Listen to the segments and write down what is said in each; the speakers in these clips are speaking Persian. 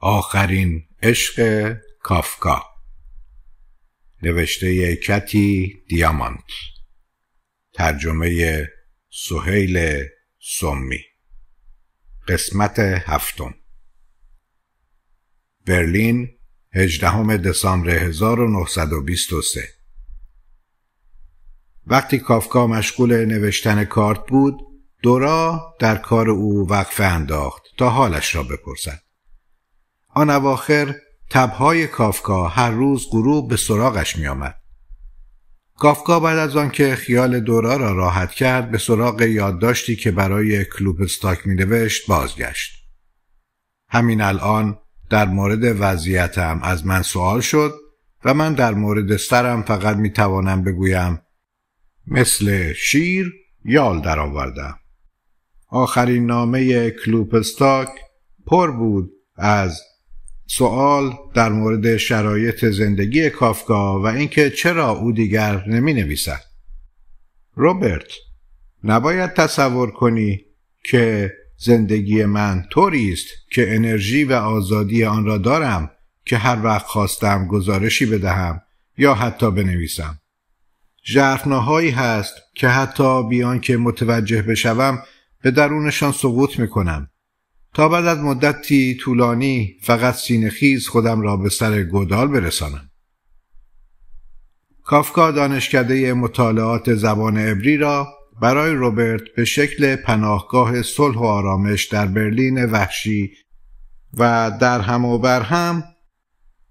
آخرین عشق کافکا. نوشته کتی دیامانت. ترجمه سهیل سمی. قسمت هفتم. برلین 18 دسامبر 1923 وقتی کافکا مشغول نوشتن کارت بود دورا در کار او وقفه انداخت تا حالش را بپرسد. آن اواخر تبهای کافکا هر روز غروب به سراغش می آمد. کافکا بعد از آنکه خیال دورا را راحت کرد به سراغ یادداشتی که برای کلوب استاک می نوشت بازگشت. همین الان در مورد وضعیتم از من سوال شد و من در مورد سرم فقط می توانم بگویم مثل شیر یال درآوردم. آخرین نامه کلوپ استاک پر بود از سوال در مورد شرایط زندگی کافکا و اینکه چرا او دیگر نمی نویسد. روبرت نباید تصور کنی که زندگی من طوری است که انرژی و آزادی آن را دارم که هر وقت خواستم گزارشی بدهم یا حتی بنویسم. ژرفناهایی هست که حتی بیان که متوجه بشوم به درونشان سقوط می کنم تا بعد از مدتی طولانی فقط سینخیز خودم را به سر گودال برسانم. کافکا دانشکده مطالعات زبان عبری را برای روبرت به شکل پناهگاه صلح و آرامش در برلین وحشی و در هم و برهم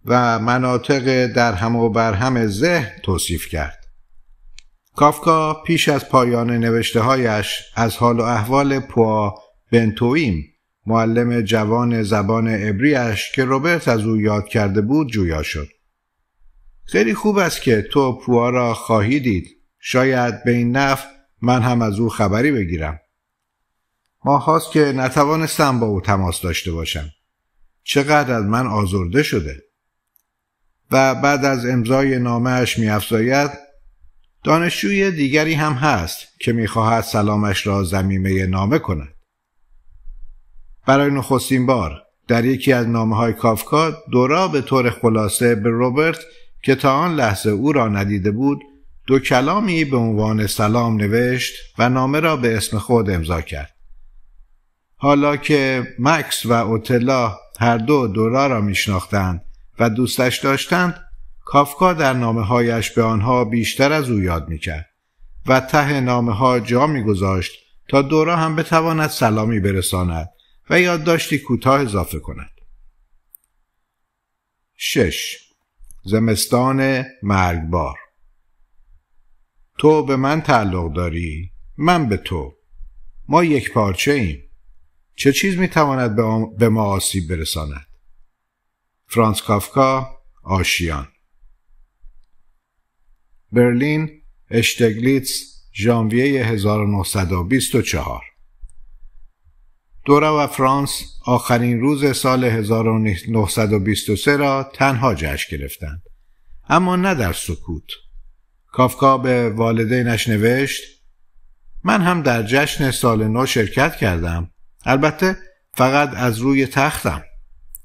و مناطق در هم و برهم ذهن توصیف کرد. کافکا پیش از پایان نوشته هایش از حال و احوال پوا بنتویم معلم جوان زبان عبریش که روبرت از او یاد کرده بود جویا شد. خیلی خوب است که تو پوا را خواهی دید. شاید به این نف من هم از او خبری بگیرم. ماهاست که نتوانستم با او تماس داشته باشم. چقدر از من آزرده شده. و بعد از امضای نامهش میافزاید دانشجوی دیگری هم هست که می‌خواهد سلامش را زمیمه نامه کند. برای نخستین بار در یکی از نامه های کافکا دورا به طور خلاصه به روبرت که تا آن لحظه او را ندیده بود دو کلامی به عنوان سلام نوشت و نامه را به اسم خود امضا کرد. حالا که مکس و اوتلا هر دو دورا را میشناختند و دوستش داشتند کافکا در نامه هایش به آنها بیشتر از او یاد می‌کرد و ته نامه ها جا میگذاشت تا دورا هم بتواند سلامی برساند و یادداشتی کوتاه اضافه کند. 6. زمستان مرگبار. تو به من تعلق داری؟ من به تو. ما یک پارچه ایم. چه چیز می‌تواند به ما آسیب برساند؟ فرانس کافکا آشیان. برلین اشتگلیتس ژانویه 1924 دورا و فرانس آخرین روز سال 1923 را تنها جشن گرفتند اما نه در سکوت. کافکا به والدینش نوشت من هم در جشن سال نو شرکت کردم البته فقط از روی تختم.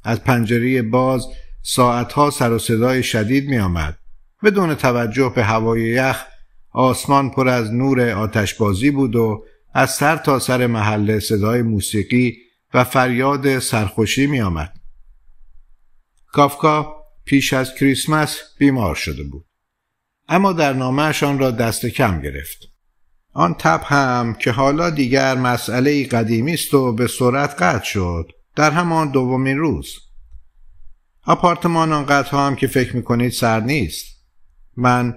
از پنجره باز ساعتها سر و صدای شدید می آمد بدون توجه به هوای یخ آسمان پر از نور آتشبازی بود و از سر تا سر محله صدای موسیقی و فریاد سرخوشی می آمد. کافکا پیش از کریسمس بیمار شده بود. اما در نامهشان را دست کم گرفت. آن تب هم که حالا دیگر مسئله قدیمی است و به سرعت قطع شد در همان دومین روز. آپارتمان آنقدر هم که فکر می‌کنید سر نیست. من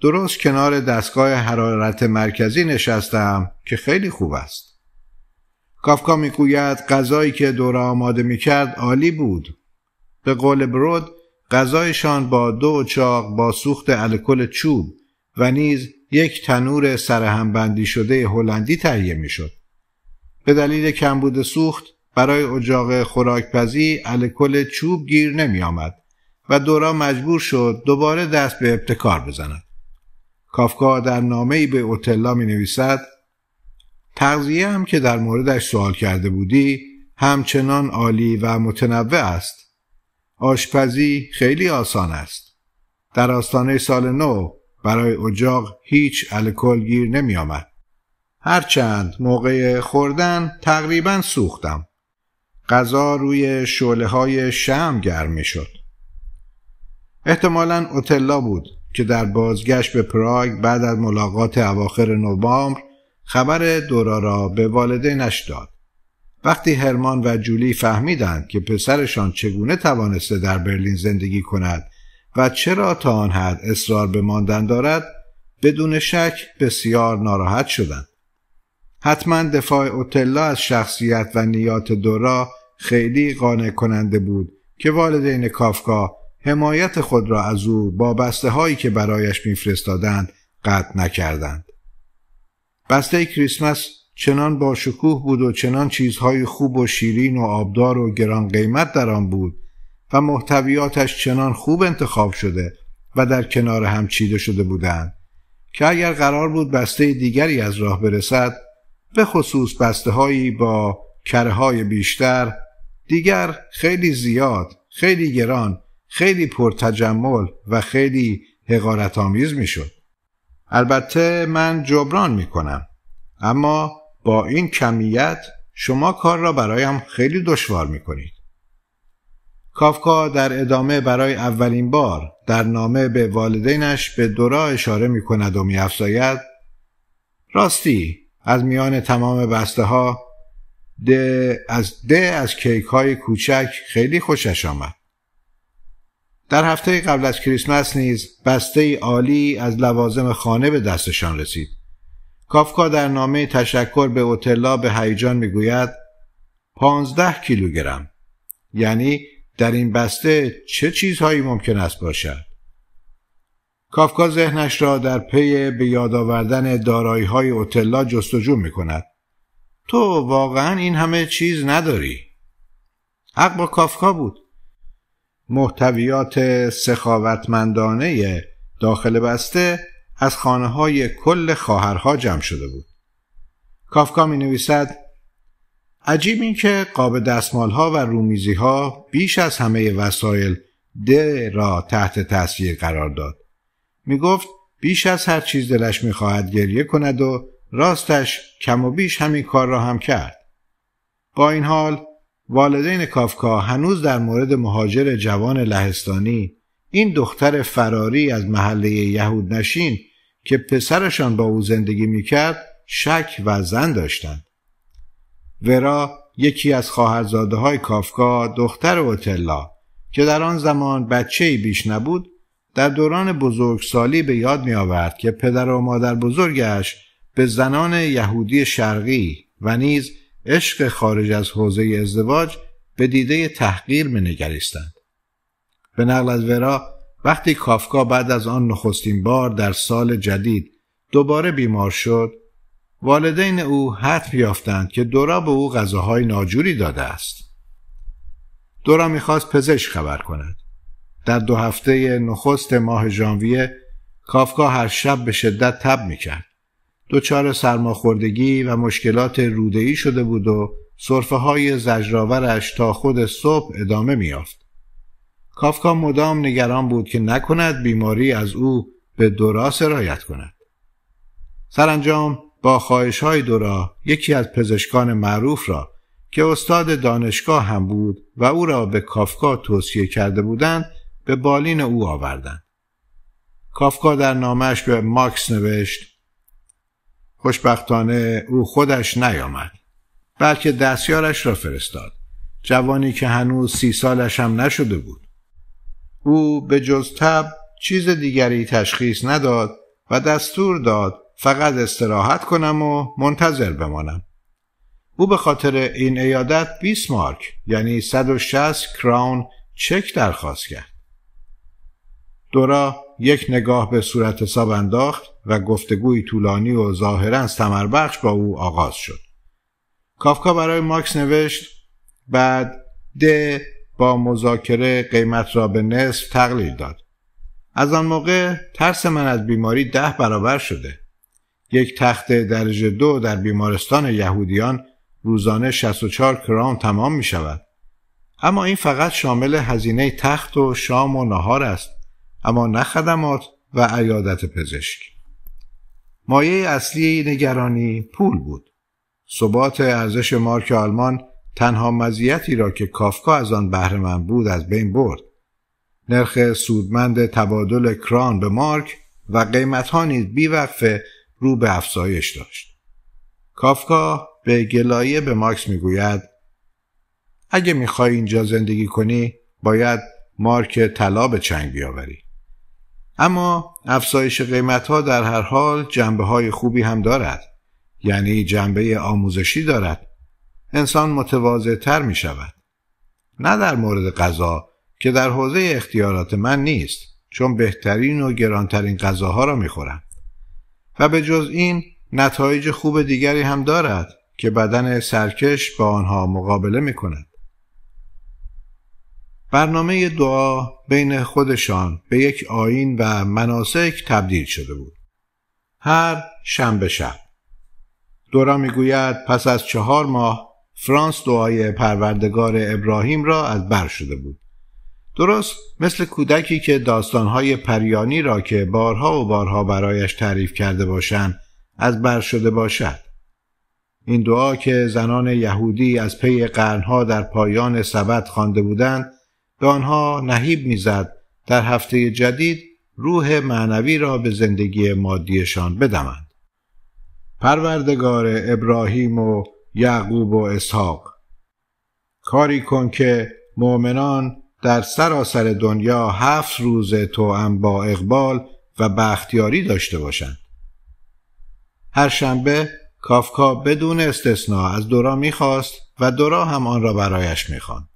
درست کنار دستگاه حرارت مرکزی نشستم که خیلی خوب است. کافکا می‌گوید غذایی که دورا آماده می‌کرد عالی بود. به قول برود غذایشان با دو چاق با سوخت الکل چوب و نیز یک تنور سرهمبندی شده هلندی تهیه می‌شد. به دلیل کمبود سوخت برای اجاق خوراکپزی الکل چوب گیر نمی آمد و دورا مجبور شد دوباره دست به ابتکار بزند. کافکا در نامه به اوتلا می نویسد تغذیه هم که در موردش سوال کرده بودی همچنان عالی و متنوع است. آشپزی خیلی آسان است. در آستانه سال نو برای اجاق هیچ الکل گیر نمی آمد. هرچند موقع خوردن تقریبا سوختم. غذا روی شعله های شم گرم می شد. احتمالا اوتلا بود که در بازگشت به پراگ بعد از ملاقات اواخر نوامبر خبر دورا را به والدینش داد. وقتی هرمان و جولی فهمیدند که پسرشان چگونه توانسته در برلین زندگی کند و چرا تا آن حد اصرار به ماندن دارد بدون شک بسیار ناراحت شدند. حتما دفاع اوتلا از شخصیت و نیات دورا خیلی قانع کننده بود که والدین کافکا حمایت خود را از او با بسته هایی که برایش میفرستادند قطع نکردند. بسته کریسمس چنان با شکوه بود و چنان چیزهای خوب و شیرین و آبدار و گران قیمت در آن بود و محتویاتش چنان خوب انتخاب شده و در کنار هم چیده شده بودند که اگر قرار بود بسته دیگری از راه برسد به خصوص بسته هایی با کره های بیشتر دیگر خیلی زیاد خیلی گران خیلی پرتجمل و خیلی حقارت آمیز می شد. البته من جبران می کنم اما با این کمیت شما کار را برایم خیلی دشوار می کنید. کافکا در ادامه برای اولین بار در نامه به والدینش به دورا اشاره می کند و می راستی از میان تمام بسته ها ده از ده از کیک های کوچک خیلی خوشش آمد. در هفته قبل از کریسمس نیز بسته عالی از لوازم خانه به دستشان رسید. کافکا در نامه تشکر به اوتلا به هیجان می‌گوید پانزده کیلوگرم یعنی در این بسته چه چیزهایی ممکن است باشد کافکا ذهنش را در پی به یاد آوردن دارایی های اوتلا جستجو می کند. تو واقعا این همه چیز نداری. حق با کافکا بود. محتویات سخاوتمندانه داخل بسته از خانه های کل خواهرها جمع شده بود. کافکا می نویسد عجیب این که قاب دستمال ها و رومیزی ها بیش از همه وسایل ده را تحت تاثیر قرار داد. می گفت بیش از هر چیز دلش می خواهد گریه کند و راستش کم و بیش همین کار را هم کرد. با این حال والدین کافکا هنوز در مورد مهاجر جوان لهستانی این دختر فراری از محله یهود نشین که پسرشان با او زندگی می‌کرد شک و زن داشتند. ورا یکی از خواهرزاده های کافکا دختر اوتلا که در آن زمان بچه بیش نبود در دوران بزرگسالی به یاد می آورد که پدر و مادر بزرگش به زنان یهودی شرقی و نیز عشق خارج از حوزه ازدواج به دیده تحقیر می نگریستند. به نقل از ورا وقتی کافکا بعد از آن نخستین بار در سال جدید دوباره بیمار شد والدین او حتم یافتند که دورا به او غذاهای ناجوری داده است. دورا می‌خواست پزشک خبر کند. در دو هفته نخست ماه ژانویه کافکا هر شب به شدت تب می‌کرد. دچار سرماخوردگی و مشکلات رودهی شده بود و صرفه های زجرآورش تا خود صبح ادامه میافت کافکا مدام نگران بود که نکند بیماری از او به دورا سرایت کند سرانجام با خواهش های دورا یکی از پزشکان معروف را که استاد دانشگاه هم بود و او را به کافکا توصیه کرده بودند به بالین او آوردند. کافکا در نامش به ماکس نوشت خوشبختانه او خودش نیامد بلکه دستیارش را فرستاد. جوانی که هنوز سی سالش هم نشده بود. او به جز تب چیز دیگری تشخیص نداد و دستور داد فقط استراحت کنم و منتظر بمانم. او به خاطر این ایادت 20 مارک یعنی 160 کراون چک درخواست کرد. دورا یک نگاه به صورت حساب انداخت و گفتگوی طولانی و ظاهرا ثمربخش با او آغاز شد. کافکا برای ماکس نوشت بعد د با مذاکره قیمت را به نصف تقلیل داد. از آن موقع ترس من از بیماری ده برابر شده. یک تخت درجه دو در بیمارستان یهودیان روزانه 64 کران تمام می شود. اما این فقط شامل هزینه تخت و شام و نهار است. اما نه خدمات و عیادت پزشک. مایه اصلی نگرانی پول بود. ثبات ارزش مارک آلمان تنها مزیتی را که کافکا از آن بهره بود از بین برد. نرخ سودمند تبادل کران به مارک و قیمتها نیز بیوقفه رو به افزایش داشت. کافکا به گلایه به ماکس می‌گوید اگه می‌خوای اینجا زندگی کنی باید مارک طلا به چنگ بیاوری. اما افزایش قیمتها در هر حال جنبه های خوبی هم دارد. یعنی جنبه آموزشی دارد. انسان متواضع تر می شود. نه در مورد غذا که در حوزه اختیارات من نیست چون بهترین و گرانترین غذاها را می خورم. و به جز این نتایج خوب دیگری هم دارد که بدن سرکش با آنها مقابله می کند. برنامه دعا بین خودشان به یک آین و مناسک تبدیل شده بود. هر شنبه شب. دورا می‌گوید پس از چهار ماه فرانس دعای پروردگار ابراهیم را از بر شده بود. درست مثل کودکی که داستانهای پریانی را که بارها و بارها برایش تعریف کرده باشند از بر شده باشد. این دعا که زنان یهودی از پی قرنها در پایان سبت خوانده بودند به آنها نهیب می‌زد در هفته جدید روح معنوی را به زندگی مادیشان بدمند. پروردگار ابراهیم و یعقوب و اسحاق کاری کن که مؤمنان در سراسر دنیا هفت روز توأم با اقبال و بختیاری داشته باشند. هر شنبه کافکا بدون استثنا از دورا می‌خواست و دورا هم آن را برایش می‌خواند.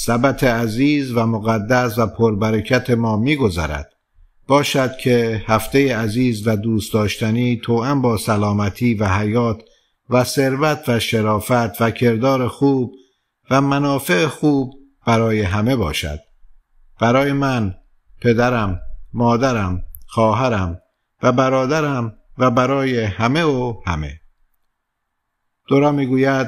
سبت عزیز و مقدس و پربرکت ما میگذرد. باشد که هفته عزیز و دوست داشتنی توأم با سلامتی و حیات و ثروت و شرافت و کردار خوب و منافع خوب برای همه باشد. برای من پدرم مادرم خواهرم و برادرم و برای همه و همه. دورا می‌گوید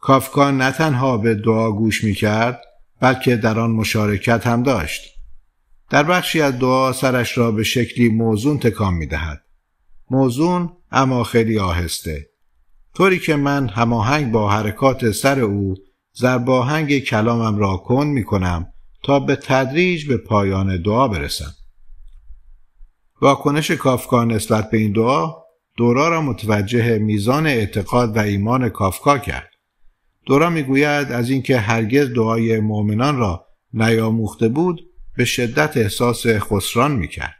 کافکا نه تنها به دعا گوش می‌کرد بلکه در آن مشارکت هم داشت. در بخشی از دعا سرش را به شکلی موزون تکان می دهد. موزون اما خیلی آهسته. طوری که من هماهنگ با حرکات سر او زرباهنگ کلامم را کن می کنم تا به تدریج به پایان دعا برسم. واکنش کافکا نسبت به این دعا دورا را متوجه میزان اعتقاد و ایمان کافکا کرد. دورا می‌گوید از اینکه هرگز دعای مؤمنان را نیاموخته بود به شدت احساس خسران می‌کرد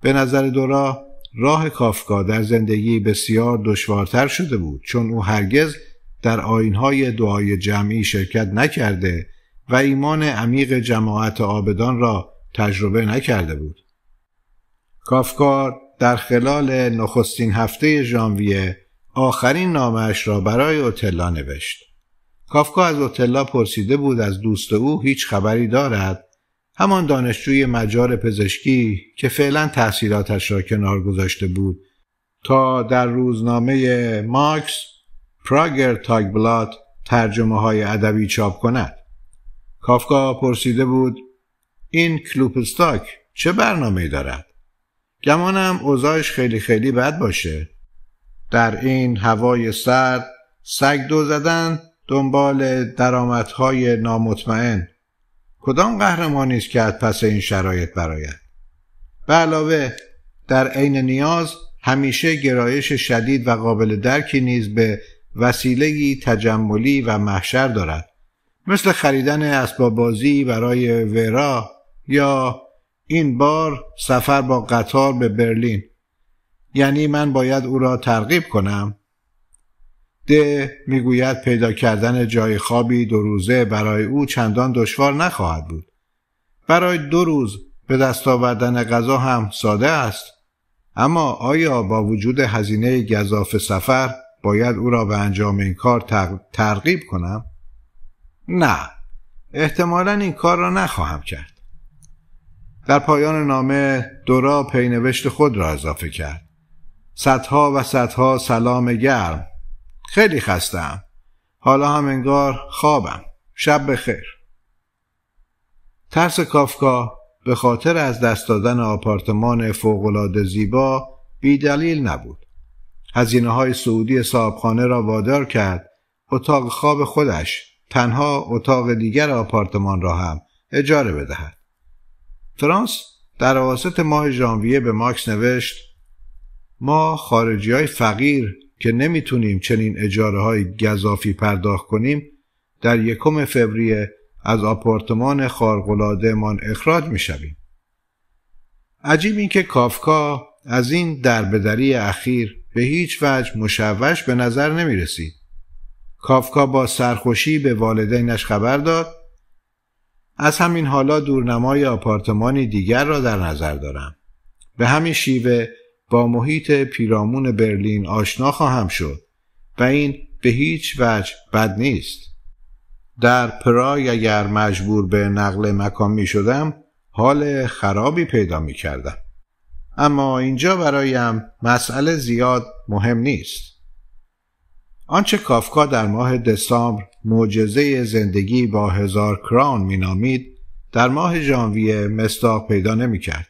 به نظر دورا راه کافکا در زندگی بسیار دشوارتر شده بود چون او هرگز در آینهای دعای جمعی شرکت نکرده و ایمان عمیق جماعت آبدان را تجربه نکرده بود. کافکا در خلال نخستین هفته ژانویه آخرین نامش را برای اوتلا نوشت. کافکا از اوتلا پرسیده بود از دوست او هیچ خبری دارد همان دانشجوی مجار پزشکی که فعلا تحصیلاتش را کنار گذاشته بود تا در روزنامه ماکس پراگر تاگبلات ترجمه های ادبی چاپ کند. کافکا پرسیده بود این کلوپستاک چه برنامه دارد؟ گمانم اوضاعش خیلی خیلی بد باشه. در این هوای سرد سگ دو زدن دنبال درآمدهای نامطمئن. کدام قهرمانی است که از پس این شرایط براید به علاوه در عین نیاز همیشه گرایش شدید و قابل درکی نیز به وسیلهی تجملی و محشر دارد. مثل خریدن اسباب بازی برای ورا یا این بار سفر با قطار به برلین. یعنی من باید او را ترغیب کنم؟ ده می‌گوید پیدا کردن جای خوابی دو روزه برای او چندان دشوار نخواهد بود. برای دو روز به دست آوردن غذا هم ساده است. اما آیا با وجود هزینه گذاف سفر باید او را به انجام این کار ترغیب کنم؟ نه احتمالا این کار را نخواهم کرد. در پایان نامه دورا پینوشت خود را اضافه کرد. صدها و صدها سلام گرم. خیلی خستم. حالا هم انگار خوابم. شب بخیر. ترس کافکا به خاطر از دست دادن آپارتمان فوقالعاده زیبا بیدلیل نبود. هزینه های سعودی صاحبخانه را وادار کرد. اتاق خواب خودش تنها اتاق دیگر آپارتمان را هم اجاره بدهد. فرانس در اواسط ماه ژانویه به ماکس نوشت ما خارجی های فقیر که نمی‌تونیم چنین اجاره های گذافی پرداخت کنیم در یکم فوریه از آپارتمان من اخراج می‌شویم. عجیب این که کافکا از این دربدری اخیر به هیچ وجه مشوش به نظر نمی رسید. کافکا با سرخوشی به والدینش خبر داد از همین حالا دورنمای آپارتمانی دیگر را در نظر دارم. به همین شیوه با محیط پیرامون برلین آشنا خواهم شد و این به هیچ وجه بد نیست. در پرای اگر مجبور به نقل مکان می شدم حال خرابی پیدا می کردم. اما اینجا برایم مسئله زیاد مهم نیست. آنچه کافکا در ماه دسامبر معجزه زندگی با هزار کران مینامید در ماه ژانویه مستاق پیدا نمی‌کرد.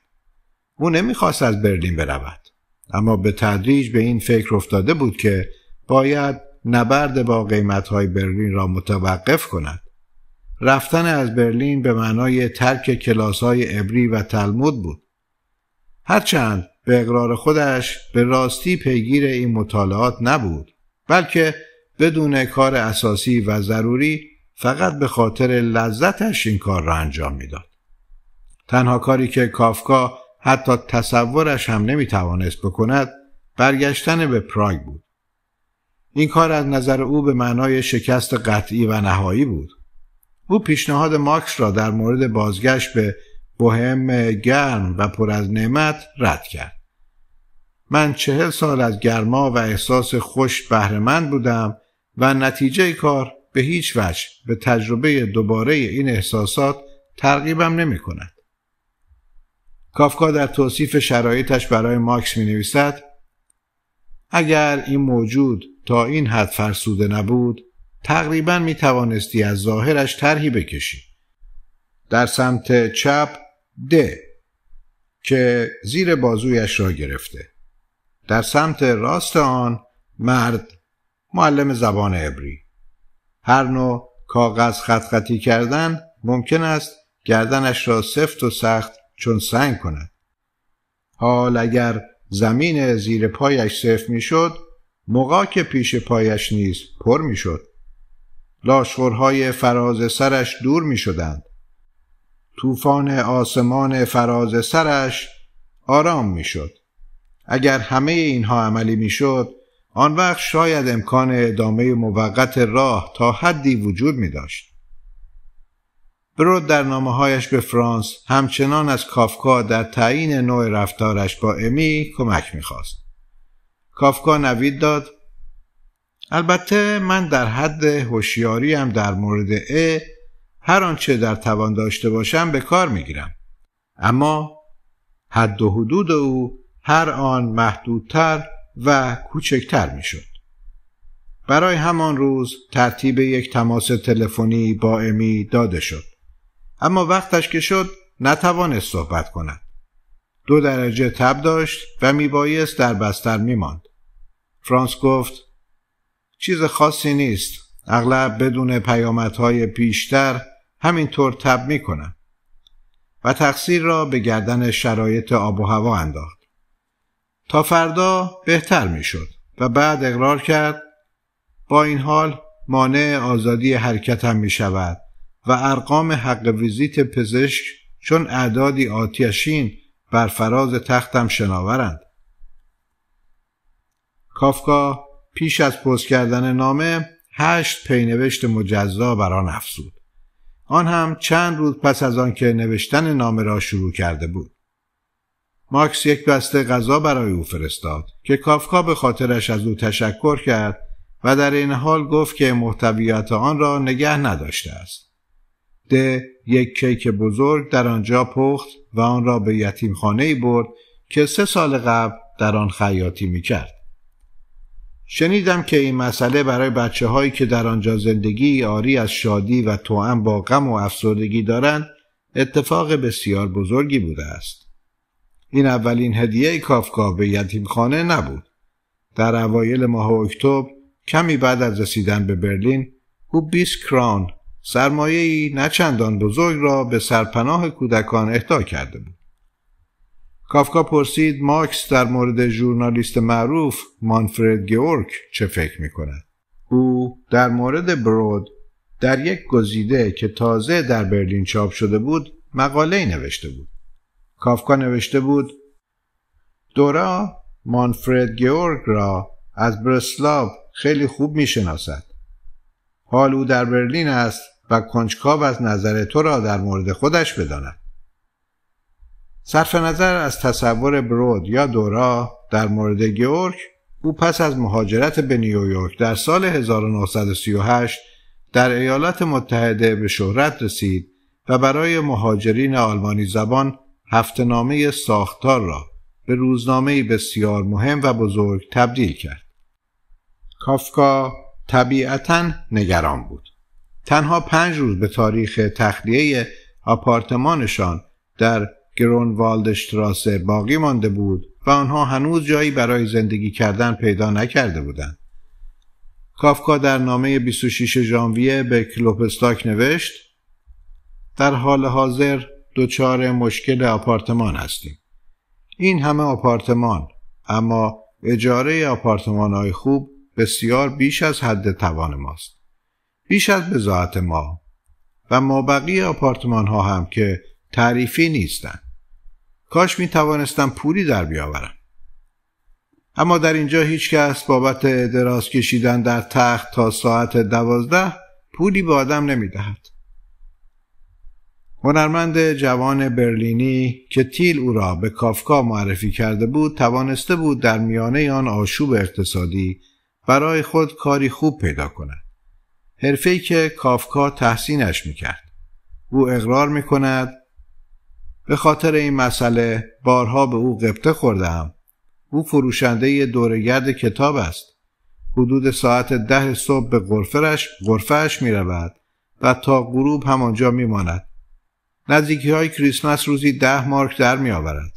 او نمی‌خواست از برلین برود اما به تدریج به این فکر افتاده بود که باید نبرد با قیمتهای برلین را متوقف کند. رفتن از برلین به معنای ترک کلاس های ابری و تلمود بود. هرچند به اقرار خودش به راستی پیگیر این مطالعات نبود بلکه بدون کار اساسی و ضروری فقط به خاطر لذتش این کار را انجام می‌داد. تنها کاری که کافکا حتی تصورش هم نمی‌توانست بکند برگشتن به پراگ بود. این کار از نظر او به معنای شکست قطعی و نهایی بود. او پیشنهاد ماکس را در مورد بازگشت به بوهم گرم و پر از نعمت رد کرد. من چهل سال از گرما و احساس خوش بهرهمند بودم و نتیجه کار به هیچ وجه به تجربه دوباره این احساسات ترغیبم نمی کند. کافکا در توصیف شرایطش برای ماکس می نویسد اگر این موجود تا این حد فرسوده نبود تقریبا می توانستی از ظاهرش طرحی بکشی. در سمت چپ د که زیر بازویش را گرفته. در سمت راست آن مرد معلم زبان عبری هر نوع کاغذ خط خطی کردن ممکن است گردنش را سفت و سخت چون سنگ کند حال اگر زمین زیر پایش سفت می‌شد که پیش پایش نیز پر می‌شد لاشخورهای فراز سرش دور می شدند. طوفان آسمان فراز سرش آرام می شد. اگر همه اینها عملی می شد آن وقت شاید امکان ادامه موقت راه تا حدی وجود می داشت. برود در نامه هایش به فرانس همچنان از کافکا در تعیین نوع رفتارش با امی کمک می‌خواست. کافکا نوید داد البته من در حد هوشیاریم در مورد ا هر آنچه در توان داشته باشم به کار می‌گیرم. اما حد و حدود او هر آن محدودتر و کوچکتر می‌شد. برای همان روز ترتیب یک تماس تلفنی با امی داده شد. اما وقتش که شد نتوانست صحبت کند. دو درجه تب داشت و میبایست در بستر میماند. فرانس گفت چیز خاصی نیست. اغلب بدون پیامدهای پیشتر همینطور تب می‌کنم و تقصیر را به گردن شرایط آب و هوا انداخت. تا فردا بهتر می‌شد و بعد اقرار کرد با این حال مانع آزادی حرکتم می شود و ارقام حق ویزیت پزشک چون اعدادی آتیشین بر فراز تختم شناورند. کافکا پیش از پست کردن نامه هشت پینوشت مجزا بر آن افزود. آن هم چند روز پس از آن که نوشتن نامه را شروع کرده بود. ماکس یک بسته غذا برای او فرستاد که کافکا به خاطرش از او تشکر کرد و در این حال گفت که محتویات آن را نگه نداشته است. ده یک کیک بزرگ در آنجا پخت و آن را به یتیم خانه برد که سه سال قبل در آن خیاطی می کرد. شنیدم که این مسئله برای بچه هایی که در آنجا زندگی آری از شادی و توأم با غم و افسردگی دارند اتفاق بسیار بزرگی بوده است. این اولین هدیه کافکا به یتیمخانه نبود. در اوایل ماه اکتبر کمی بعد از رسیدن به برلین او 20 کران سرمایه‌ای نچندان بزرگ را به سرپناه کودکان اهدا کرده بود. کافکا پرسید ماکس در مورد ژورنالیست معروف مانفرد گیورک چه فکر می کند. او در مورد برود در یک گزیده که تازه در برلین چاپ شده بود مقاله نوشته بود. کافکا نوشته بود دورا مانفرد گیورگ را از برسلاو خیلی خوب می شناسد. حال او در برلین است و کنجکاو از نظر تو را در مورد خودش بداند. صرف نظر از تصور برود یا دورا در مورد گیورک او پس از مهاجرت به نیویورک در سال 1938 در ایالات متحده به شهرت رسید و برای مهاجرین آلمانی زبان هفتنامه ساختار را به روزنامه بسیار مهم و بزرگ تبدیل کرد. کافکا طبیعتا نگران بود. تنها پنج روز به تاریخ تخلیه آپارتمانشان در گرونوالدشتراسه باقی مانده بود و آنها هنوز جایی برای زندگی کردن پیدا نکرده بودند. کافکا در نامه 26 ژانویه به کلوپستاک نوشت در حال حاضر دچار مشکل آپارتمان هستیم. این همه آپارتمان اما اجاره آپارتمان های خوب بسیار بیش از حد توان ماست. بیش از بزاعت ما و ما بقیه آپارتمان ها هم که تعریفی نیستند. کاش می توانستم پولی در بیاورم. اما در اینجا هیچ کس بابت دراز کشیدن در تخت تا ساعت دوازده پولی به آدم نمی دهد. هنرمند جوان برلینی که تیل او را به کافکا معرفی کرده بود توانسته بود در میانه آن آشوب اقتصادی برای خود کاری خوب پیدا کند. حرفه‌ای که کافکا تحسینش می‌کرد. او اقرار می کند به خاطر این مسئله بارها به او قبطه خوردم. او فروشنده دورگرد کتاب است. حدود ساعت ده صبح به غرفهش غرفهش می رود و تا غروب همانجا می ماند. نزدیکی های کریسمس روزی ده مارک در می آورد.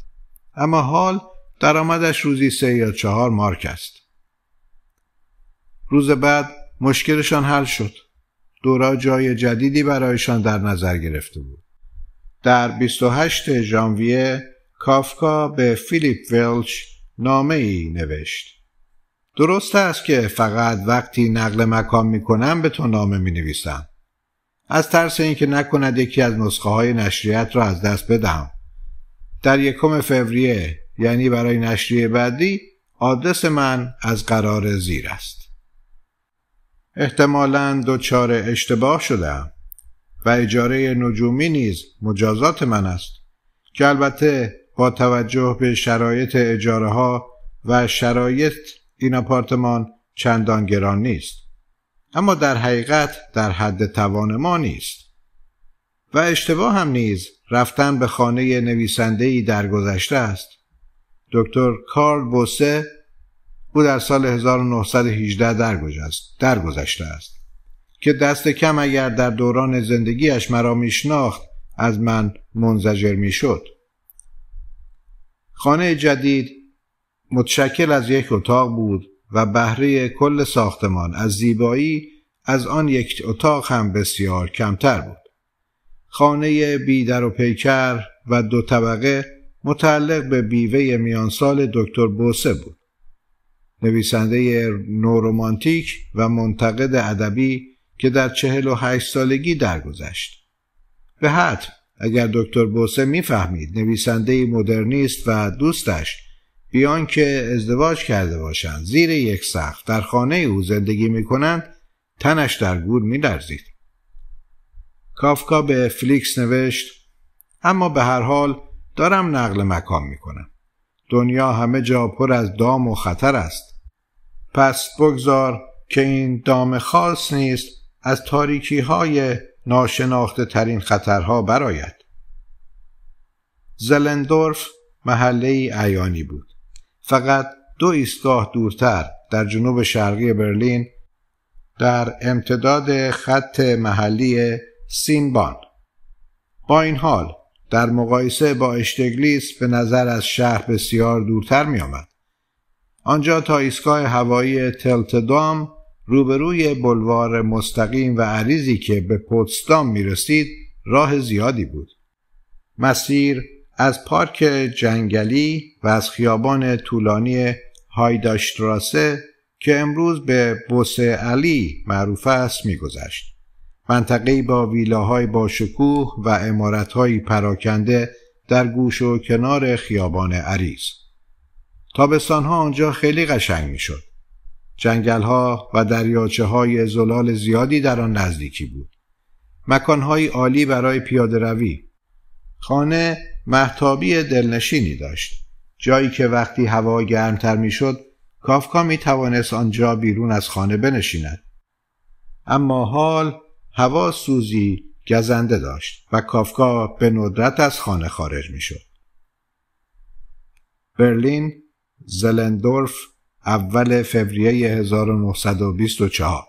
اما حال درآمدش روزی سه یا چهار مارک است. روز بعد مشکلشان حل شد. دورا جای جدیدی برایشان در نظر گرفته بود. در 28 ژانویه کافکا به فیلیپ ولچ نامه ای نوشت. درست است که فقط وقتی نقل مکان می کنم به تو نامه می نویسم. از ترس اینکه نکند یکی از نسخه های نشریت را از دست بدهم. در یکم فوریه یعنی برای نشریه بعدی آدرس من از قرار زیر است. احتمالا دچار اشتباه شدم و اجاره نجومی نیز مجازات من است که البته با توجه به شرایط اجاره ها و شرایط این آپارتمان چندان گران نیست. اما در حقیقت در حد توان ما نیست. و اشتباه هم نیز رفتن به خانه نویسنده ای درگذشته است. دکتر کارل بوسه او در سال 1918 درگذشته است. که دست کم اگر در دوران زندگیش مرا میشناخت از من منزجر می‌شد. خانه جدید متشکل از یک اتاق بود و بهره کل ساختمان از زیبایی از آن یک اتاق هم بسیار کمتر بود. خانه بیدر و پیکر و دو طبقه متعلق به بیوه میانسال دکتر بوسه بود. نویسنده نورومانتیک و منتقد ادبی که در چهل و هشت سالگی درگذشت. به حد اگر دکتر بوسه می‌فهمید نویسنده مدرنیست و دوستش بیان که ازدواج کرده باشند زیر یک سقف در خانه او زندگی می‌کنند تنش در گور میلرزید. کافکا به فلیکس نوشت اما به هر حال دارم نقل مکان می‌کنم. دنیا همه جا پر از دام و خطر است. پس بگذار که این دام خاص نیست از تاریکی های ناشناخته ترین خطرها براید. زلندورف محله ایانی بود. فقط دو ایستگاه دورتر در جنوب شرقی برلین در امتداد خط محلی سینبان با این حال در مقایسه با اشتگلیس به نظر از شهر بسیار دورتر می آمد. آنجا تا ایستگاه هوایی تلتدام روبروی بلوار مستقیم و عریضی که به پوتسدام می رسید راه زیادی بود. مسیر از پارک جنگلی و از خیابان طولانی هایداشتراسه که امروز به بوسه علی معروف است میگذشت. منطقه با ویلاهای با شکوه و امارتهایی پراکنده در گوش و کنار خیابان عریض. تابستانها آنجا خیلی قشنگ می‌شد. جنگلها و دریاچه های زلال زیادی در آن نزدیکی بود. مکانهای عالی برای پیاده روی. خانه محتابی دلنشینی داشت. جایی که وقتی هوا گرمتر می‌شد کافکا می توانست آنجا بیرون از خانه بنشیند. اما حال هوا سوزی گزنده داشت و کافکا به ندرت از خانه خارج می شد. برلین زلندورف اول فوریه 1924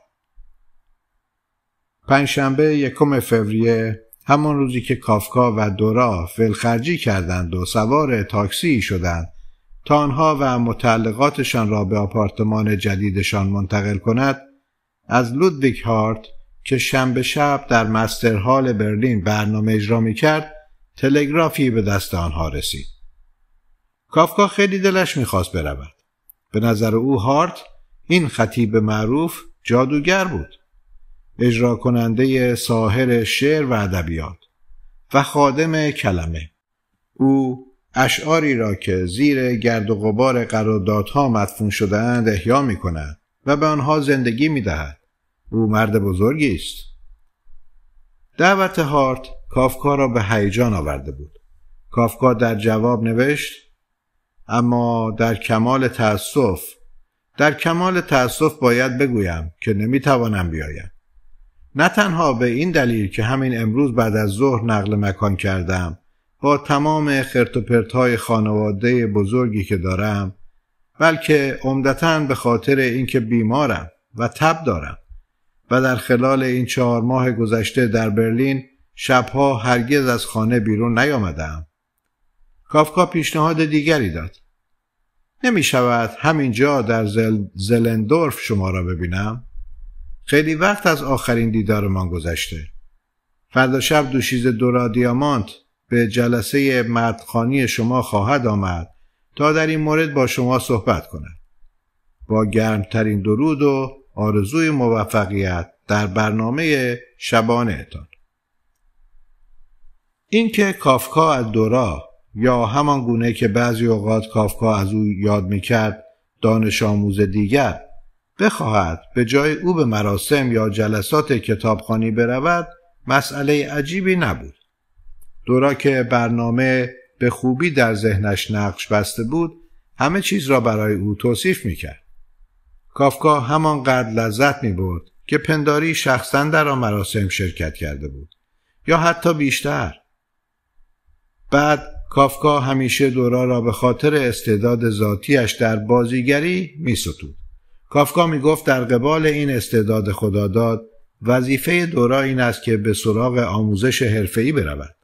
پنجشنبه یکم فوریه همان روزی که کافکا و دورا فلخرجی کردند و سوار تاکسی شدند تا آنها و متعلقاتشان را به آپارتمان جدیدشان منتقل کند از لودویک هارت که شنبه شب در مسترهال برلین برنامه اجرا کرد تلگرافی به دست آنها رسید. کافکا خیلی دلش می‌خواست برود. به نظر او هارت این خطیب معروف جادوگر بود. اجرا کننده ساهر شعر و ادبیات و خادم کلمه. او اشعاری را که زیر گرد و غبار قراردادها مدفون شده اند احیا می کند و به آنها زندگی می دهد. او مرد بزرگی است. دعوت هارت کافکا را به هیجان آورده بود. کافکا در جواب نوشت اما در کمال تأسف در کمال تأسف باید بگویم که نمی‌توانم بیایم. نه تنها به این دلیل که همین امروز بعد از ظهر نقل مکان کردم با تمام خرت و خانواده بزرگی که دارم بلکه عمدتا به خاطر اینکه بیمارم و تب دارم و در خلال این چهار ماه گذشته در برلین شبها هرگز از خانه بیرون نیامدم. کافکا پیشنهاد دیگری داد. نمی شود همینجا در زل... زلندورف شما را ببینم؟ خیلی وقت از آخرین دیدارمان گذشته. فردا شب دوشیز دورا دیامانت به جلسه مردخانی شما خواهد آمد تا در این مورد با شما صحبت کند. با گرمترین درود و آرزوی موفقیت در برنامه شبانهتان. اینکه کافکا از دورا یا همان گونه که بعضی اوقات کافکا از او یاد می‌کرد دانش آموز دیگر بخواهد به جای او به مراسم یا جلسات کتابخانی برود مسئله عجیبی نبود. دورا که برنامه به خوبی در ذهنش نقش بسته بود همه چیز را برای او توصیف می‌کرد. کافکا همانقدر لذت می برد که پنداری شخصا در آن مراسم شرکت کرده بود یا حتی بیشتر. بعد کافکا همیشه دورا را به خاطر استعداد ذاتیش در بازیگری می ستود. کافکا می گفت در قبال این استعداد خداداد وظیفه دورا این است که به سراغ آموزش حرفه‌ای برود.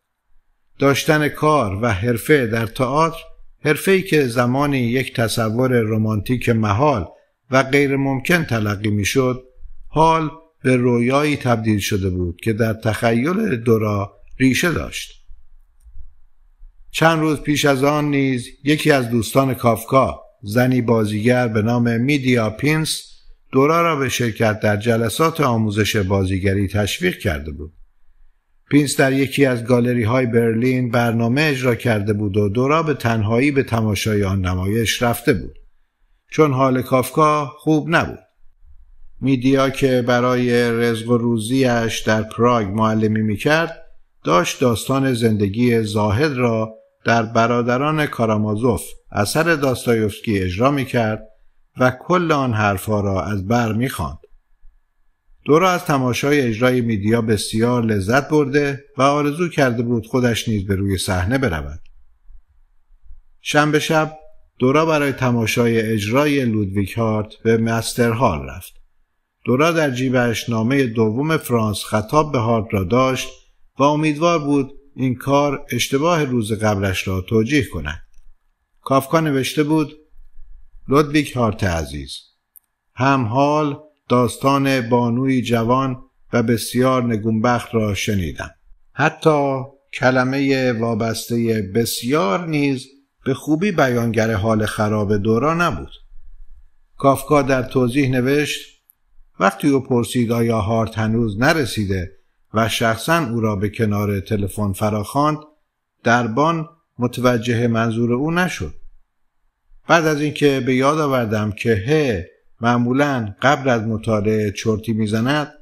داشتن کار و حرفه در تئاتر حرفه‌ای که زمانی یک تصور رمانتیک محال و غیر ممکن تلقی می‌شد حال به رویایی تبدیل شده بود که در تخیل دورا ریشه داشت چند روز پیش از آن نیز یکی از دوستان کافکا زنی بازیگر به نام میدیا پینس دورا را به شرکت در جلسات آموزش بازیگری تشویق کرده بود پینس در یکی از گالری های برلین برنامه اجرا کرده بود و دورا به تنهایی به تماشای آن نمایش رفته بود چون حال کافکا خوب نبود. میدیا که برای رزق و روزیش در پراگ معلمی می‌کرد داشت داستان زندگی زاهد را در برادران کارامازوف اثر داستایوفسکی اجرا می‌کرد و کل آن حرفها را از بر می‌خواند. دورا از تماشای اجرای میدیا بسیار لذت برده و آرزو کرده بود خودش نیز به روی صحنه برود. شنبه شب دورا برای تماشای اجرای لودویک هارت به مسترهال رفت. دورا در جیبش نامه دوم فرانس خطاب به هارت را داشت و امیدوار بود این کار اشتباه روز قبلش را توجیه کند. کافکا نوشته بود لودویک هارت عزیز هم حال داستان بانوی جوان و بسیار نگونبخت را شنیدم. حتی کلمه وابسته بسیار نیز به خوبی بیانگر حال خراب دورا نبود. کافکا در توضیح نوشت وقتی او پرسید آیا هارت هنوز نرسیده و شخصا او را به کنار تلفن فراخواند دربان متوجه منظور او نشد. بعد از اینکه به یاد آوردم که ه معمولا قبل از مطالعه چرتی می‌زند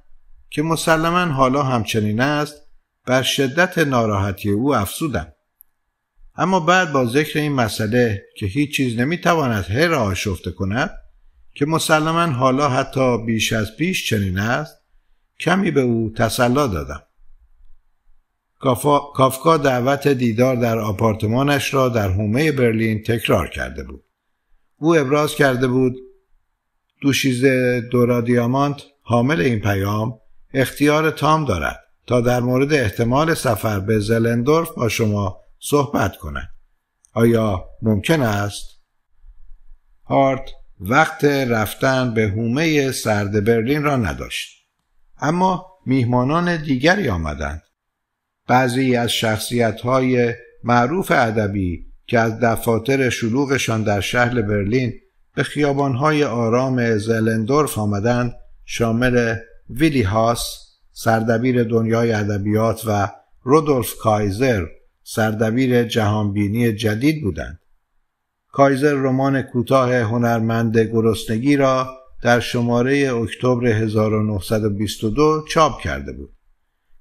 که مسلما حالا همچنین است بر شدت ناراحتی او افسودم اما بعد با ذکر این مسئله که هیچ چیز نمی‌تواند هر را آشفته کند که مسلما حالا حتی بیش از پیش چنین است کمی به او تسلا دادم. کافکا دعوت دیدار در آپارتمانش را در حومه برلین تکرار کرده بود. او ابراز کرده بود دوشیزه دورا دیامانت حامل این پیام اختیار تام دارد تا در مورد احتمال سفر به زلندورف با شما صحبت کند. آیا ممکن است؟ هارت وقت رفتن به حومه سرد برلین را نداشت. اما میهمانان دیگری آمدند بعضی از شخصیت های معروف ادبی که از دفاتر شلوغشان در شهر برلین به خیابانهای آرام زلندورف آمدند شامل ویلی هاس سردبیر دنیای ادبیات و رودولف کایزر سردبیر جهانبینی جدید بودند. کایزر رمان کوتاه هنرمند گرسنگی را در شماره اکتبر 1922 چاپ کرده بود.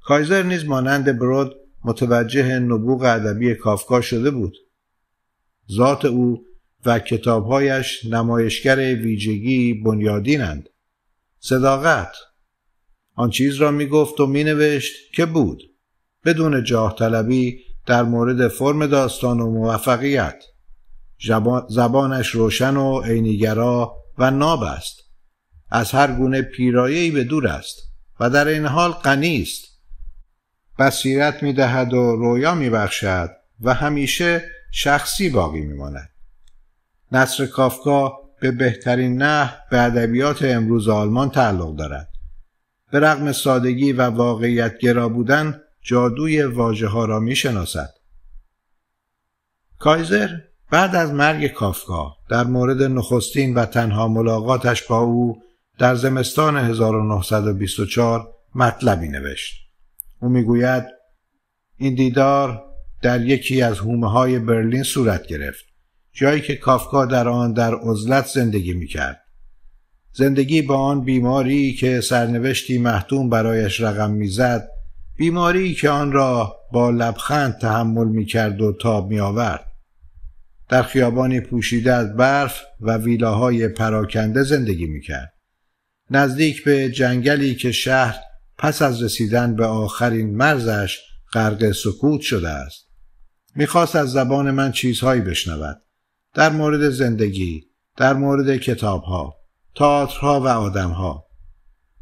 کایزر نیز مانند برود متوجه نبوغ ادبی کافکا شده بود. ذات او و کتابهایش نمایشگر ویژگی بنیادینند. صداقت آن چیز را می گفت و می نوشت که بود بدون جاه طلبی در مورد فرم داستان و موفقیت زبانش روشن و عینیگرا و ناب است از هر گونه پیرایه‌ای به دور است و در این حال غنی است بصیرت می دهد و رویا می بخشد و همیشه شخصی باقی می ماند. نصر کافکا به بهترین نه به ادبیات امروز آلمان تعلق دارد. به رغم سادگی و واقعیت گرا بودن جادوی واجه ها را می شناسد. کایزر بعد از مرگ کافکا در مورد نخستین و تنها ملاقاتش با او در زمستان 1924 مطلبی نوشت. او می‌گوید این دیدار در یکی از حومه های برلین صورت گرفت جایی که کافکا در آن در عزلت زندگی می‌کرد. زندگی با آن بیماری که سرنوشتی محتوم برایش رقم می‌زد بیماری که آن را با لبخند تحمل می‌کرد و تاب میآورد. در خیابانی پوشیده از برف و ویلاهای پراکنده زندگی می‌کرد. نزدیک به جنگلی که شهر پس از رسیدن به آخرین مرزش غرق سکوت شده است. می‌خواست از زبان من چیزهایی بشنود. در مورد زندگی در مورد کتابها تئاترها و آدمها.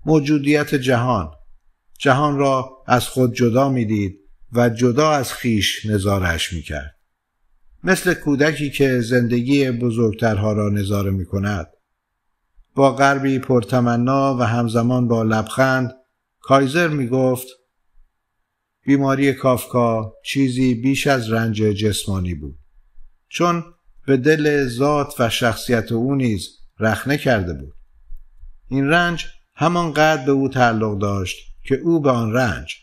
موجودیت جهان. جهان را از خود جدا می‌دید و جدا از خیش نظارش می‌کرد. مثل کودکی که زندگی بزرگترها را نظاره می کند. با غربی پرتمنا و همزمان با لبخند کایزر می گفت بیماری کافکا چیزی بیش از رنج جسمانی بود. چون به دل ذات و شخصیت او نیز رخنه کرده بود. این رنج همانقدر به او تعلق داشت که او به آن رنج.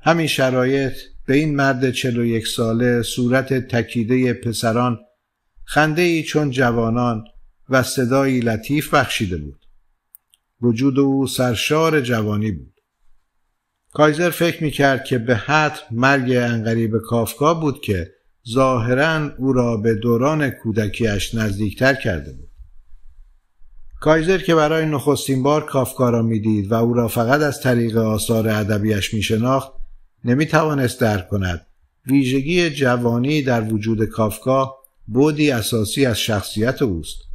همین شرایط به این مرد چلو یک ساله صورت تکیده پسران خنده ای چون جوانان و صدایی لطیف بخشیده بود. وجود او سرشار جوانی بود. کایزر فکر می‌کرد که به حد مرگ انقریب کافکا بود که ظاهرا او را به دوران کودکیش نزدیکتر کرده بود. کایزر که برای نخستین بار کافکا را می‌دید و او را فقط از طریق آثار ادبیش میشناخت نمی‌توانست درک کند ویژگی جوانی در وجود کافکا بودی اساسی از شخصیت اوست.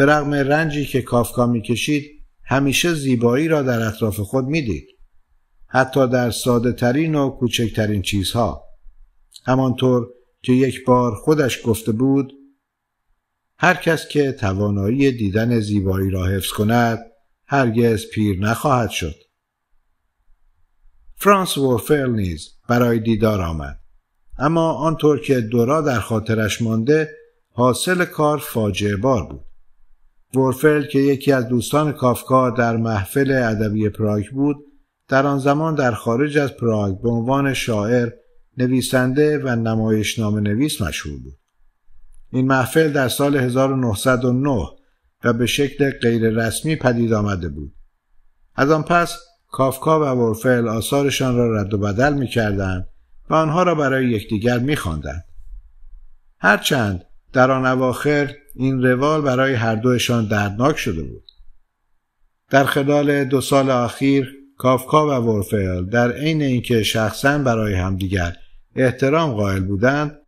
به رغم رنجی که کافکا می‌کشید همیشه زیبایی را در اطراف خود می‌دید. حتی در ساده ترین و کوچکترین چیزها. همانطور که یک بار خودش گفته بود هر کس که توانایی دیدن زیبایی را حفظ کند هرگز پیر نخواهد شد. فرانس وورفل نیز برای دیدار آمد. اما آنطور که دورا در خاطرش مانده حاصل کار فاجعه بار بود. وورفل که یکی از دوستان کافکا در محفل ادبی پراگ بود در آن زمان در خارج از پراگ به عنوان شاعر نویسنده و نمایشنامه نویس مشهور بود این محفل در سال 1909 و به شکل غیر رسمی پدید آمده بود از آن پس کافکا و وورفل آثارشان را رد و بدل می و آنها را برای یکدیگر می خواندند. هرچند در آن اواخر این روال برای هر دوشان دردناک شده بود. در خلال دو سال اخیر کافکا و وورفل در عین اینکه شخصا برای همدیگر احترام قائل بودند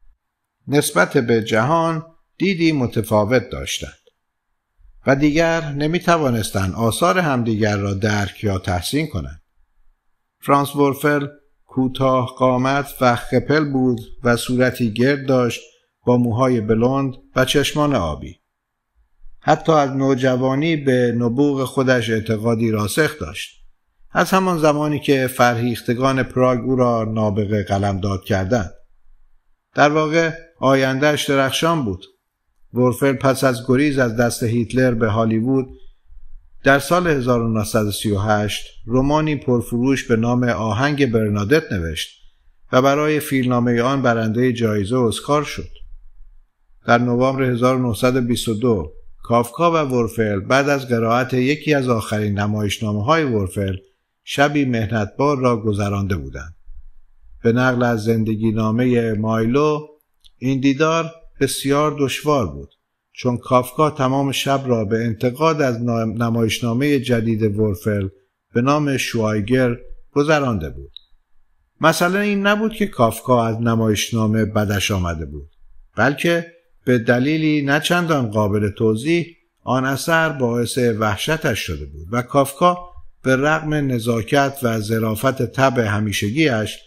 نسبت به جهان دیدی متفاوت داشتند و دیگر نمی توانستند آثار همدیگر را درک یا تحسین کنند. فرانس وورفل کوتاه قامت و خپل بود و صورتی گرد داشت با موهای بلند و چشمان آبی. حتی از نوجوانی به نبوغ خودش اعتقادی راسخ داشت. از همان زمانی که فرهیختگان پراگ او را نابغه قلمداد کردند. در واقع آیندهش درخشان بود. ورفل پس از گریز از دست هیتلر به هالیوود در سال 1938 رومانی پرفروش به نام آهنگ برنادت نوشت و برای فیلمنامه آن برنده جایزه اسکار شد. در نوامبر 1922 کافکا و ورفل بعد از قرائت یکی از آخرین نمایشنامه های ورفل شبی مهنتبار را گذرانده بودند. به نقل از زندگی نامه مایلو این دیدار بسیار دشوار بود چون کافکا تمام شب را به انتقاد از نمایشنامه جدید ورفل به نام شوایگر گذرانده بود. مثلا این نبود که کافکا از نمایشنامه بدش آمده بود بلکه به دلیلی نه چندان قابل توضیح آن اثر باعث وحشتش شده بود و کافکا به رغم نزاکت و ظرافت تب همیشگیش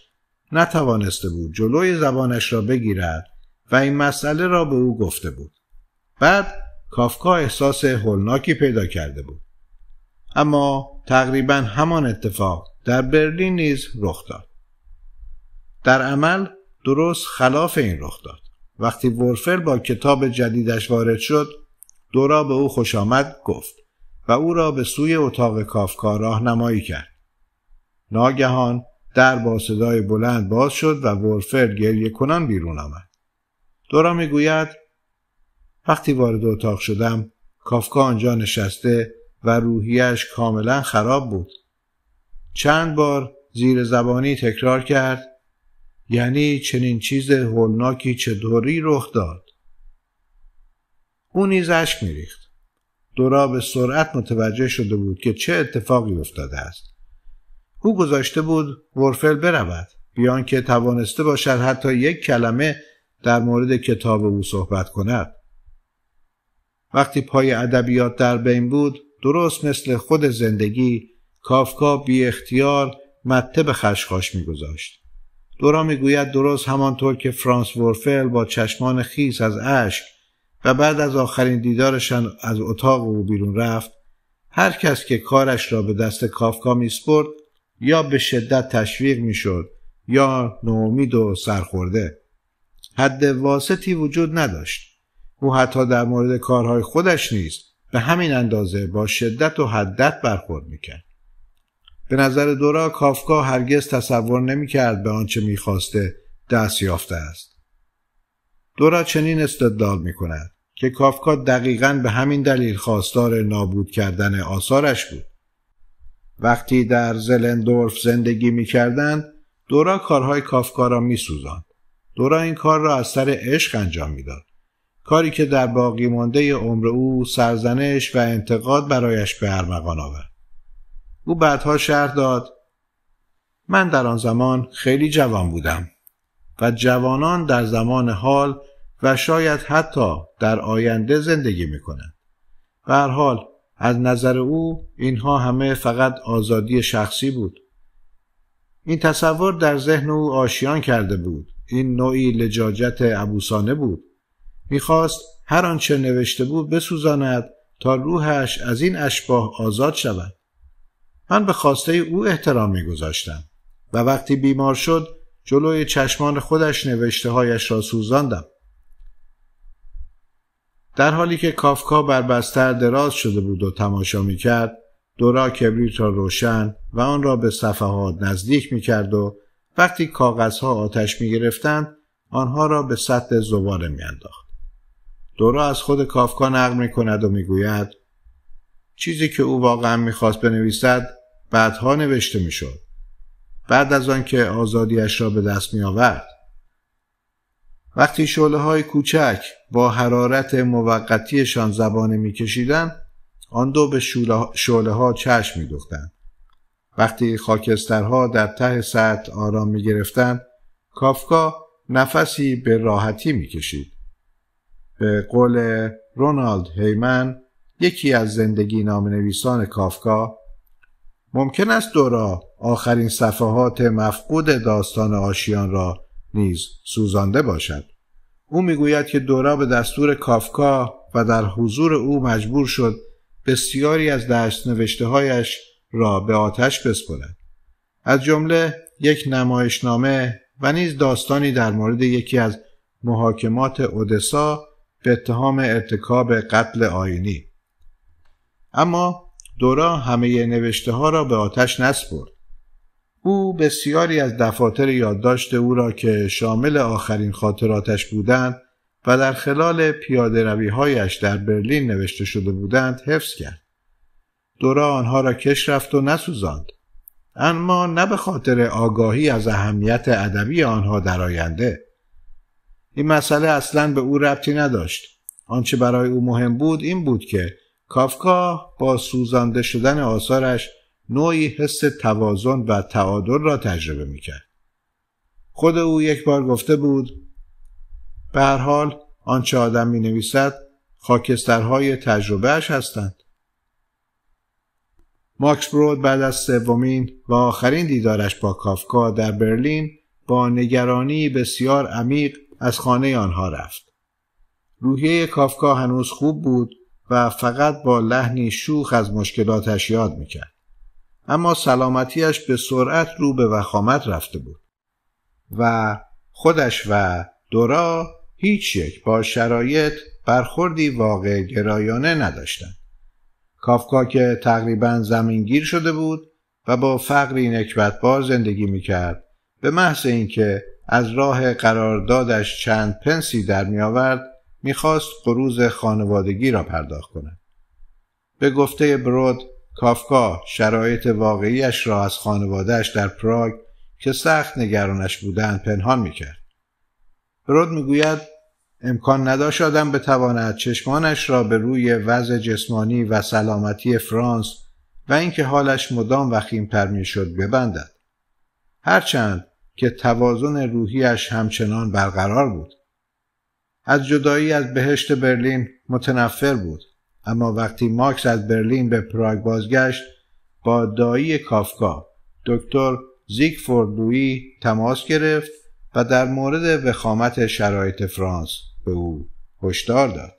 نتوانسته بود جلوی زبانش را بگیرد و این مسئله را به او گفته بود. بعد کافکا احساس هولناکی پیدا کرده بود. اما تقریبا همان اتفاق در برلین نیز رخ داد. در عمل درست خلاف این رخ داد. وقتی ورفل با کتاب جدیدش وارد شد دورا به او خوش آمد گفت و او را به سوی اتاق کافکا راهنمایی کرد. ناگهان در با صدای بلند باز شد و ورفل گریه کنان بیرون آمد. دورا می‌گوید وقتی وارد اتاق شدم کافکا آنجا نشسته و روحیش کاملا خراب بود. چند بار زیر زبانی تکرار کرد یعنی چنین چیز هولناکی چطوری رخ داد. او نیز اشک میریخت. دورا به سرعت متوجه شده بود که چه اتفاقی افتاده است. او گذاشته بود ورفل برود بیان که توانسته باشد حتی یک کلمه در مورد کتاب او صحبت کند. وقتی پای ادبیات در بین بود درست مثل خود زندگی کافکا بی اختیار مته به خشخاش میگذاشت. دورا می‌گوید درست همانطور که فرانس ورفل با چشمان خیس از اشک و بعد از آخرین دیدارشان از اتاق او بیرون رفت هر کس که کارش را به دست کافکا میسپرد یا به شدت تشویق می‌شد یا نومید و سرخورده. حد واسطی وجود نداشت. او حتی در مورد کارهای خودش نیست به همین اندازه با شدت و حدت برخورد می‌کرد. به نظر دورا کافکا هرگز تصور نمی‌کرد به آنچه می‌خواسته دست یافته است. دورا چنین استدلال می‌کند که کافکا دقیقا به همین دلیل خواستار نابود کردن آثارش بود. وقتی در زلندورف زندگی می‌کردند دورا کارهای کافکا را میسوزاند. دورا این کار را از سر عشق انجام می‌داد. کاری که در باقی مانده عمر او سرزنش و انتقاد برایش به ارمغان آورد. او بعدها شهر داد من در آن زمان خیلی جوان بودم و جوانان در زمان حال و شاید حتی در آینده زندگی می کنند. به هر حال از نظر او اینها همه فقط آزادی شخصی بود. این تصور در ذهن او آشیان کرده بود. این نوعی لجاجت ابوسانه بود. می‌خواست هر آنچه نوشته بود بسوزاند تا روحش از این اشباه آزاد شود. من به خواسته او احترام میگذاشتم و وقتی بیمار شد جلوی چشمان خودش نوشته هایش را سوزاندم. در حالی که کافکا بر بستر دراز شده بود و تماشا می کرد دورا کبریت را روشن و آن را به صفحات نزدیک می کرد و وقتی کاغذها آتش می گرفتند آنها را به سطح زباله می انداخت. دورا از خود کافکا نقل می کند و می گوید چیزی که او واقعا می‌خواست بنویسد بعدها نوشته می‌شد بعد از آنکه آزادیش را به دست می آورد. وقتی شعله های کوچک با حرارت موقتیشان زبانه میکشیدند آن دو به شعله ها چشم می دوختن. وقتی خاکسترها در ته سطح آرام می گرفتن، کافکا نفسی به راحتی می کشید. به قول رونالد هیمن یکی از زندگی نام نویسان کافکا ممکن است دورا آخرین صفحات مفقود داستان آشیان را نیز سوزانده باشد. او می‌گوید که دورا به دستور کافکا و در حضور او مجبور شد بسیاری از دست نوشته هایش را به آتش بسپرد. از جمله یک نمایشنامه و نیز داستانی در مورد یکی از محاکمات اودسا به اتهام ارتکاب قتل آینی. اما دورا همه نوشته ها را به آتش نسپرد. او بسیاری از دفاتر یادداشت او را که شامل آخرین خاطراتش بودند و در خلال پیاده هایش در برلین نوشته شده بودند حفظ کرد. دورا آنها را کش رفت و نسوزاند. اما نه به خاطر آگاهی از اهمیت ادبی آنها در آینده. این مسئله اصلا به او ربطی نداشت. آنچه برای او مهم بود این بود که کافکا با سوزانده شدن آثارش نوعی حس توازن و تعادل را تجربه می‌کرد. خود او یک بار گفته بود به حال آنچه آدم می نویسد خاکسترهای تجربهش هستند. ماکس برود بعد از سومین و آخرین دیدارش با کافکا در برلین با نگرانی بسیار عمیق از خانه آنها رفت. روحیه کافکا هنوز خوب بود و فقط با لحنی شوخ از مشکلاتش یاد می‌کرد. اما سلامتیش به سرعت رو به وخامت رفته بود و خودش و دورا هیچ یک با شرایط برخوردی واقع گرایانه نداشتند. کافکا که تقریبا زمینگیر شده بود و با فقری نکبتبار زندگی می‌کرد به محض اینکه از راه قراردادش چند پنسی در میآورد می‌خواست قروز خانوادگی را پرداخت کند. به گفته برود کافکا شرایط واقعیش را از خانوادهش در پراگ که سخت نگرانش بودند پنهان می‌کرد. برود می‌گوید امکان نداشت آدم بتواند چشمانش را به روی وضع جسمانی و سلامتی فرانس و اینکه حالش مدام وخیمتر می‌شد ببندد. هرچند که توازن روحیش همچنان برقرار بود. از جدایی از بهشت برلین متنفر بود. اما وقتی ماکس از برلین به پراگ بازگشت با دایی کافکا دکتر زیگفورد لویی تماس گرفت و در مورد وخامت شرایط فرانس به او هشدار داد.